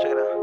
这个呢